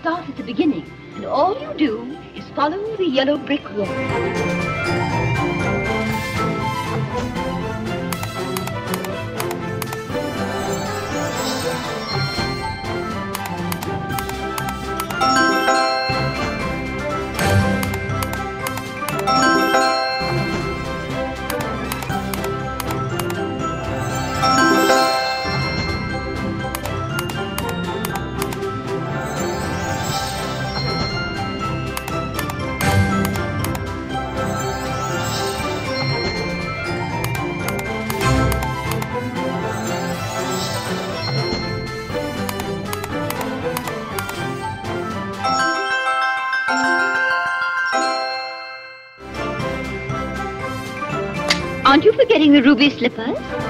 start at the beginning, and all you do is follow the yellow brick wall. Aren't you forgetting the ruby slippers?